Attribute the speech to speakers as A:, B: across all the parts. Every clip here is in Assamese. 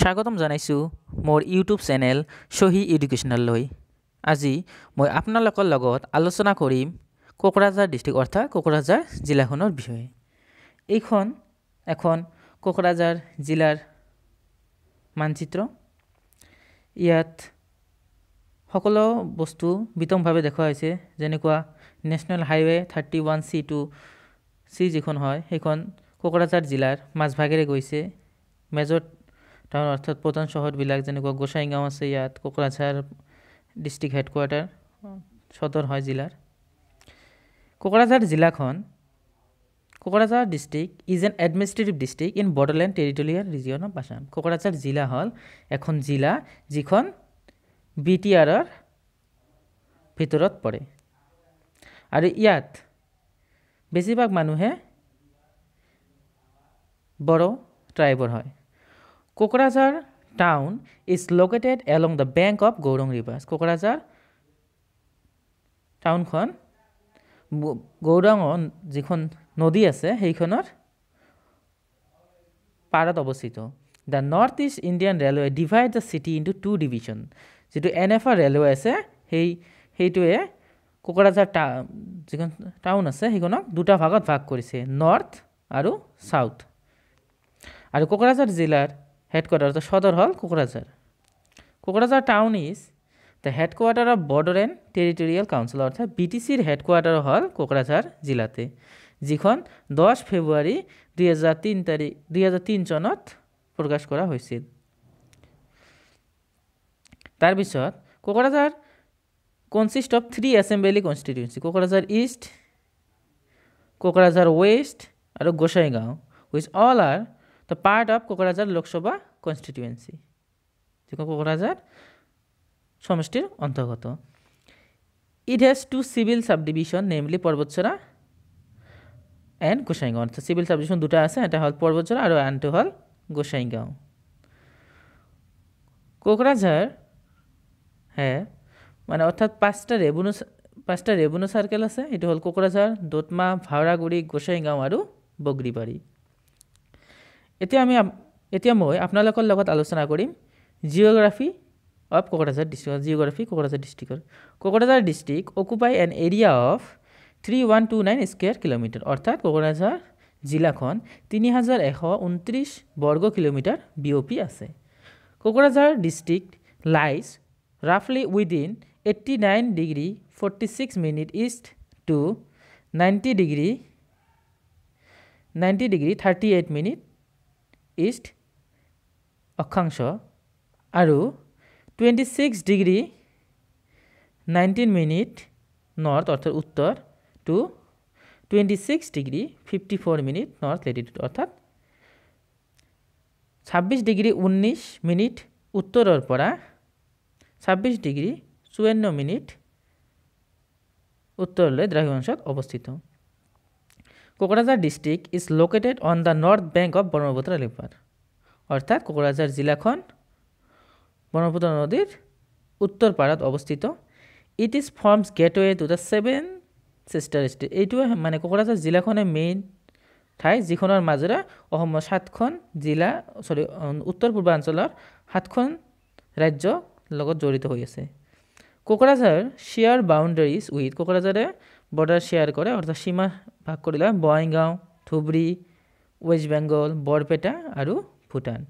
A: স্বাগতম জনাইছোঁ মোৰ ইউটিউব চেনেল চহী এডুকেশ্যনেললৈ আজি মই আপোনালোকৰ লগত আলোচনা কৰিম কোকৰাঝাৰ ডিষ্ট্ৰিক্ট অৰ্থাৎ কোকৰাঝাৰ জিলাখনৰ বিষয়ে। এইখন এখন কোকৰাঝাৰ জিলাৰ মানচিত্ৰ। ইয়াত সকলো বস্তু বিতংভাৱে দেখুওৱা হৈছে যেনেকুৱা national highway thirty one C two C যিখন হয় সেইখন কোকৰাঝাৰ জিলাৰ মাজভাগেৰে গৈছে। মেজৰ টাউন অৰ্থাৎ প্ৰধান চহৰবিলাক যেনেকুৱা গোসাইগাঁও আছে ইয়াত কোকৰাঝাৰ ডিষ্ট্ৰিক্ট হেডকোৱাৰ্টাৰ সদৰ হয় জিলাৰ। কোকৰাঝাৰ জিলাখন Kokrajhar district is an administrative district in Bodoland territorial region of Assam Kokrajhar জিলা হ'ল এখন জিলা যিখন বি টি আৰৰ ভিতৰত পৰে। আৰু ইয়াত বেছিভাগ মানুহে বড়ো ট্ৰাইবৰ হয়। Town is located along the bank of Gaurang rivers Kokrajhar টাউনখন গৌৰাঙৰ যিখন নদী আছে সেইখনৰ পাৰত অৱস্থিত। The north east Indian railway divide the city into two division যিটো এন এফ আৰ ৰেলৱে আছে সেই সেইটোৱে কোকৰাঝাৰ টা যিখন টাউন আছে সেইখনক দুটা ভাগত ভাগ কৰিছে নৰ্থ আৰু চাউথ আৰু কোকৰাঝাৰ জিলাৰ হেডকোৱাৰ্টাৰ সদৰ হ'ল Kokrajhar Kokrajhar town is the headquarter of border and territorial council অৰ্থাৎ বি টি চিৰ হেডকোৱাৰ্টাৰ হ'ল কোকৰাঝাৰ জিলাতে, যিখন দহ ফেব্ৰুৱাৰী দুহেজাৰ তিনি তাৰিখ দুহেজাৰ তিনি চনত প্ৰকাশ কৰা হৈছিল তাৰপিছত Kokrajhar consist of three assembly constituency Kokrajhar east Kokrajhar west আৰু Gossaigaon which all are the part of Kokrajhar Lok Sabha constituency যিখন কোকৰাঝাৰ সমষ্টিৰ অন্তৰ্গত it has two civil sub division namely Parbatjhora and Gossaigaon অৰ্থাৎ চিভিল চাব ডিভিশ্যন দুটা আছে এটা হ'ল পৰ্বতচৰা আৰু আনটো হ'ল গোসাইগাঁও কোকৰাঝাৰ হে মানে অৰ্থাৎ পাঁচটা ৰেভিনিউ পাঁচটা ৰেভিনিউ চাৰ্কেল আছে এইটো হ'ল কোকৰাঝাৰ দোতমা ভাওৰাগুৰি গোসাইগাঁও আৰু বগৰীবাৰী এতিয়া আমি এতিয়া মই আপোনালোকৰ লগত আলোচনা কৰিম geography of Kokrajhar district geography Kokrajhar ডিষ্ট্ৰিক্টৰ Kokrajhar district occupy an area of three one two nine square kilometre অৰ্থাৎ কোকৰাঝাৰ জিলাখন তিনি হাজাৰ এশ ঊনত্ৰিছ বৰ্গ কিলোমিটাৰ বি অ' পি আছে। Kokrajhar district lies ৰাফলি within eighty nine degree forty six minute east to ninety degree ninety degree thirty eight minute east অক্ষাংশ, আৰু twenty six degree nineteen minute north অৰ্থাৎ উত্তৰ to twenty six degree fifty four minute north latitude অৰ্থাৎ ছাব্বিছ ডিগ্ৰী ঊনৈছ মিনিট উত্তৰৰ পৰা ছাব্বিছ ডিগ্ৰী চৌৱন্ন মিনিট উত্তৰলৈ দ্ৰাঘিমাংশত অৱস্থিত। Kokrajhar district is located on the north bank of Brahmaputra river অৰ্থাৎ কোকৰাঝাৰ জিলাখন ব্ৰহ্মপুত্ৰ নদীৰ উত্তৰ পাৰত অৱস্থিত। It is forms gateway to the seven sister state এইটোৱে মানে কোকৰাঝাৰ জিলাখনে মেইন ঠাই যিখনৰ মাজেৰে অসমৰ সাতখন জিলা চৰি উত্তৰ পূৰ্বাঞ্চলৰ সাতখন ৰাজ্য লগত জড়িত হৈ আছে। কোকৰাঝাৰ শ্বেয়াৰ বাউণ্ডাৰীজ উইথ কোকৰাঝাৰে বৰ্ডাৰ শ্বেয়াৰ কৰে অৰ্থাৎ সীমা ভাগ কৰিলে বঙাইগাঁও ধুবুৰী ৱেষ্ট বেংগল বৰপেটা আৰু ভূটান।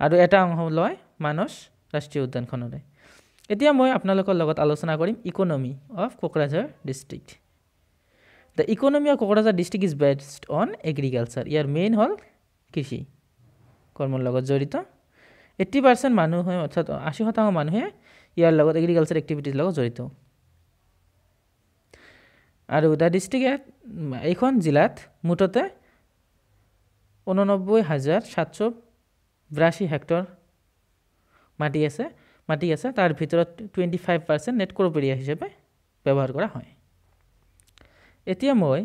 A: আৰু এটা অংশ লয় মানস ৰাষ্ট্ৰীয় উদ্যানখনৰে এতিয়া মই আপোনালোকৰ লগত আলোচনা কৰিম economy of Kokrajhar district the economy of Kokrajhar district is based on agriculture year main হ'ল কৃষি। কৰ্মৰ লগত জড়িত। এইট্টি পাৰ্চেণ্ট মানুহে অৰ্থাৎ আশী শতাংশ মানুহে ইয়াৰ লগত এগ্ৰিকালচাৰ এক্টিভিটিৰ লগত জড়িত। আৰু দ্য ডিষ্ট্ৰিক্ট এইখন জিলাত মুঠতে ঊননব্বৈ হাজাৰ সাতশ বিৰাশী হেক্টৰ মাটি আছে মাটি আছে। তাৰ ভিতৰত twenty five percent net crop area হিচাপে ব্যৱহাৰ কৰা হয়। এতিয়া মই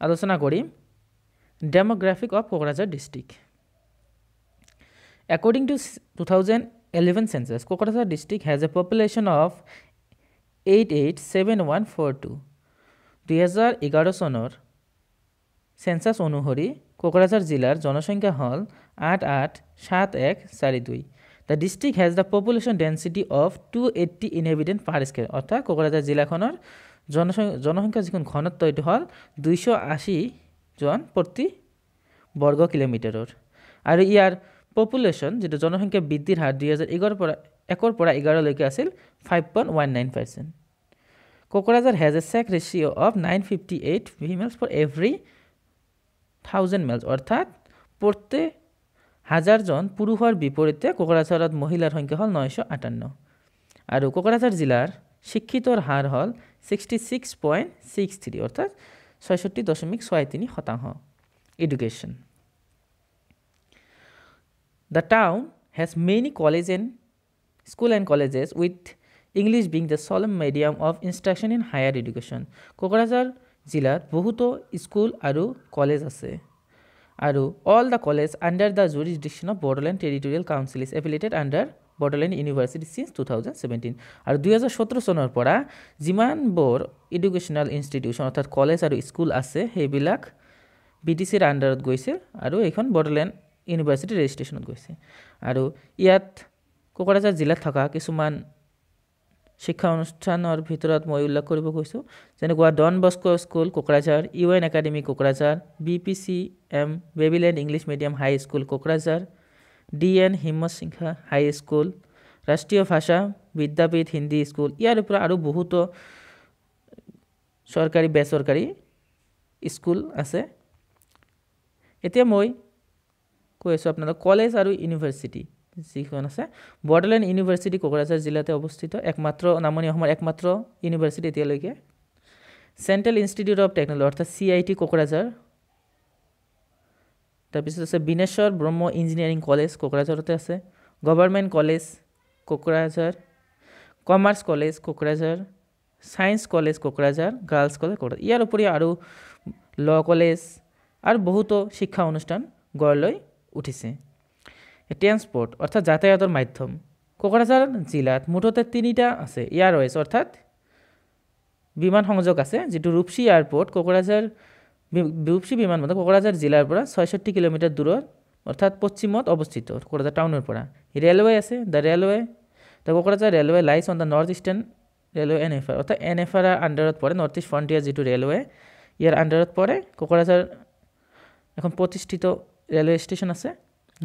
A: আলোচনা কৰিম demographic of Kokrajhar district According to a census, of eight eight a population of two দুহেজাৰ এঘাৰ চনৰ চেঞ্চাছ অনুসৰি কোকৰাঝাৰ জিলাৰ জনসংখ্যা হ'ল আঠ আঠ সাত এক চাৰি দুই। The district has the population density of two eighty inhabitant per square অৰ্থাৎ কোকৰাঝাৰ জিলাখনৰ জনসংখ্যা জনসংখ্যা যিখন ঘনত্ব, এইটো হ'ল দুইশ আশীজন প্ৰতি বৰ্গ কিলোমিটাৰৰ। আৰু ইয়াৰ পপুলেশ্যন যিটো জনসংখ্যা বৃদ্ধিৰ হাৰ দুহেজাৰ এঘাৰৰ পৰা, একৰ পৰা এঘাৰলৈকে আছিল five point one nine percent Kokrajhar has a sex ratio' of nine fifty eight females for every thousand males অৰ্থাৎ প্ৰত্যেক হাজাৰজন পুৰুষৰ বিপৰীতে কোকৰাঝাৰত মহিলাৰ সংখ্যা হ'ল নশ আঠাৱন্ন আৰু কোকৰাঝাৰ জিলাৰ শিক্ষিতৰ হাৰ হ'ল sixty six point six three অৰ্থাৎ ছয়ষষ্ঠি দশমিক ছয় তিনি শতাংশ। Education the town has many college and school and colleges with English being the sole medium of instruction in higher education Kokrajhar জিলাত বহুতো স্কুল আৰু কলেজ আছে। আৰু all the college under the jurisdiction of Bodoland Territorial Council is affiliated under Bodoland University since two thousand seventeen আৰু দুহেজাৰ সোতৰ চনৰ পৰা যিমানবোৰ এডুকেশ্যনেল ইনষ্টিটিউশ্যন অৰ্থাৎ কলেজ আৰু স্কুল আছে, সেইবিলাক বি টি চিৰ আণ্ডাৰত গৈছে আৰু এইখন বড়োলেণ্ড ইউনিভাৰ্চিটি ৰেজিষ্ট্ৰেশ্যনত গৈছে। আৰু ইয়াত কোকৰাঝাৰ জিলাত থকা কিছুমান শিক্ষা অনুষ্ঠানৰ ভিতৰত মই উল্লেখ কৰিব গৈছোঁ। যেনেকুৱা Don Bosco school Kokrajhar U N academy Kokrajhar B P C M Babyland English medium high school Kokrajhar D N Himmat Singha high school Rashtriya Bhasha বিদ্যাপীঠ হিন্দী স্কুল ইয়াৰ পৰা আৰু বহুতো চৰকাৰী বেচৰকাৰী স্কুল আছে। এতিয়া মই কৈ আছোঁ আপোনালোক কলেজ আৰু ইউনিভাৰ্চিটি। যিখন আছে বৰ্ডাৰলেণ্ড ইউনিভাৰ্চিটি কোকৰাঝাৰ জিলাতে অৱস্থিত একমাত্ৰ নামনি অসমৰ একমাত্ৰ ইউনিভাৰ্চিটি এতিয়ালৈকে। চেণ্ট্ৰেল ইনষ্টিটিউট অফ টেকন'লজি অৰ্থাৎ চি আই টি কোকৰাঝাৰ। তাৰপিছত আছে বিনেশ্বৰ ব্ৰহ্ম ইঞ্জিনিয়াৰিং কলেজ কোকৰাঝাৰতে আছে। Government college Kokrajhar. Commerce college Kokrajhar. Science college Kokrajhar. Girls college Kokrajhar. ইয়াৰ উপৰি আৰু ল কলেজ আৰু বহুতো শিক্ষা অনুষ্ঠান গঢ় লৈ উঠিছে। ট্ৰেন্সপৰ্ট, অৰ্থাৎ যাতায়াতৰ মাধ্যম। কোকৰাঝাৰ জিলাত মুঠতে তিনিটা আছে এয়াৰৱেজ অৰ্থাৎ বিমান সংযোগ আছে, যিটো ৰূপচী এয়াৰপৰ্ট, কোকৰাঝাৰ ৰূপচী বিমানবন্দৰ কোকৰাঝাৰ জিলাৰ পৰা ছয়ষষ্ঠি কিলোমিটাৰ দূৰত, অৰ্থাৎ পশ্চিমত অৱস্থিত, কোকৰাঝাৰ টাউনৰ পৰা। ৰেলৱে আছে, the railway, the Kokrajhar railway lies on the North Eastern Railway N F R অৰ্থাৎ এন এফ আৰ আণ্ডাৰত পৰে, নৰ্থ ইষ্ট ফ্ৰণ্টিয়াৰ যিটো ৰেলৱে, ইয়াৰ আণ্ডাৰত পৰে, কোকৰাঝাৰ এখন প্ৰতিষ্ঠিত ৰেলৱে ষ্টেচন আছে,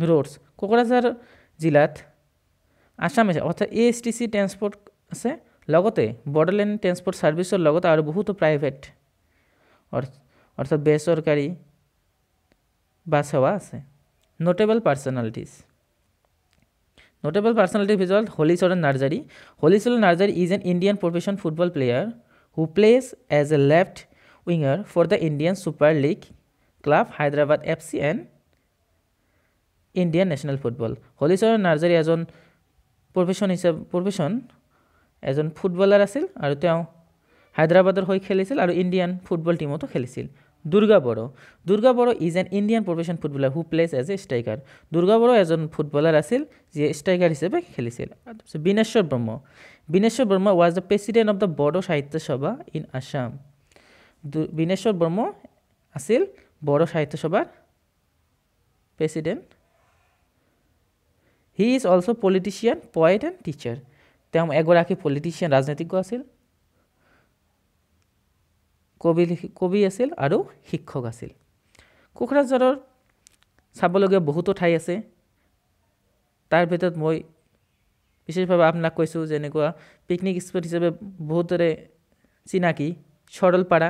A: ৰোডছ। কোকৰাঝাৰ জিলাত আছাম অৰ্থাৎ A S T C transport আছে লগতে বড়োলেণ্ড ট্ৰেন্সপৰ্ট ছাৰ্ভিচৰ লগতে আৰু বহুতো প্ৰাইভেট অৰ্থাৎ বেচৰকাৰী বাছ সেৱা আছে। নোটেবল পাৰ্চনেলিটিজ নোটেবল পাৰ্চনেলিটিৰ ভিতৰত Halicharan Narzary Halicharan Narzary is an Indian profession football player who plays as a left winger for the Indian super league club Hyderabad F C and Indian national football Halicharan Narzary এজন প্ৰফেশ্যন হিচাপে প্ৰফেশ্যন এজন ফুটবলাৰ আছিল আৰু তেওঁ হায়দৰাবাদৰ হৈ খেলিছিল আৰু ইণ্ডিয়ান ফুটবল টীমতো খেলিছিল। Durga Boro. Durga Boro is an Indian profession footballer who plays as a striker Durga Boro এজন ফুটবলাৰ আছিল যিয়ে ষ্ট্ৰাইকাৰ হিচাপে খেলিছিল। তাৰপিছত Bineswar Brahma. Bineswar Brahma was the president of the Bodo Sahitya Sabha in Assam Bineswar ব্ৰহ্ম আছিল বড়ো সাহিত্য সভাৰ president he is also' politician poet and teacher তেওঁ এগৰাকী পলিটিচিয়ান ৰাজনীতিজ্ঞ আছিল কবি কবি আছিল আৰু শিক্ষক আছিল। কোকৰাঝাৰৰ চাবলগীয়া বহুতো ঠাই আছে। তাৰ ভিতৰত মই বিশেষভাৱে আপোনাক কৈছোঁ যেনেকুৱা পিকনিক স্পট হিচাপে বহুতৰে চিনাকি চৰলপাৰা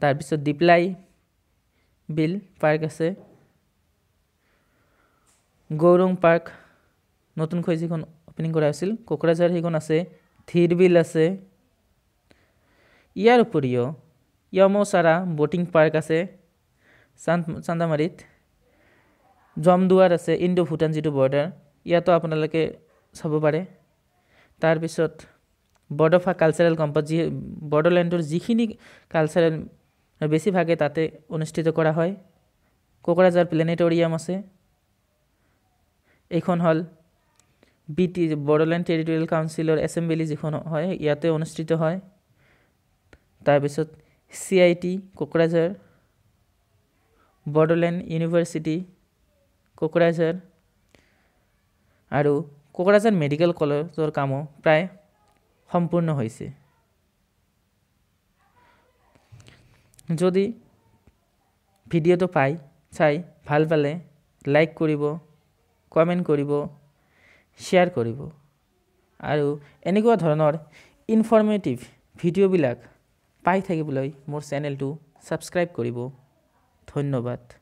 A: তাৰপিছত দীপলাই বিল পাৰ্ক আছে। গৌৰং পাৰ্ক নতুনকৈ যিখন অ'পেনিং কৰা হৈছিল। কোকৰাঝাৰ সেইখন আছে ধীৰ বিল আছে। ইয়াৰ উপৰিও য়মচাৰা ব'টিং পাৰ্ক আছে চান্দ চান্দামাৰীত। জমদুৱাৰ আছে ইণ্ডো ভূটান যিটো বৰ্ডাৰ ইয়াতো আপোনালোকে চাব পাৰে। তাৰপিছত বৰদফা কালচাৰেল কম্পাছ যি বড়োলেণ্ডৰ যিখিনি কালচাৰেল বেছিভাগে তাতে অনুষ্ঠিত কৰা হয়। কোকৰাঝাৰ প্লেনেটৰিয়াম আছে। এইখন হ'ল বি টি বড়োলেণ্ড টেৰিটৰিয়েল কাউন্সিলৰ এছেম্বলি যিখন হয় ইয়াতে অনুষ্ঠিত হয়। তাৰপিছত C I T Kokrajhar Bodoland university Kokrajhar আৰু কোকৰাঝাৰ মেডিকেল কলেজৰ কামো প্ৰায় সম্পূৰ্ণ হৈছে। যদি ভিডিঅ'টো পাই চাই ভাল পালে লাইক কৰিব কমেণ্ট কৰিব শ্বেয়াৰ কৰিব আৰু এনেকুৱা ধৰণৰ ইনফৰ্মেটিভ ভিডিঅ'বিলাক পাই থাকিবলৈ মোৰ চেনেলটো ছাবস্ক্ৰাইব কৰিব। ধন্যবাদ।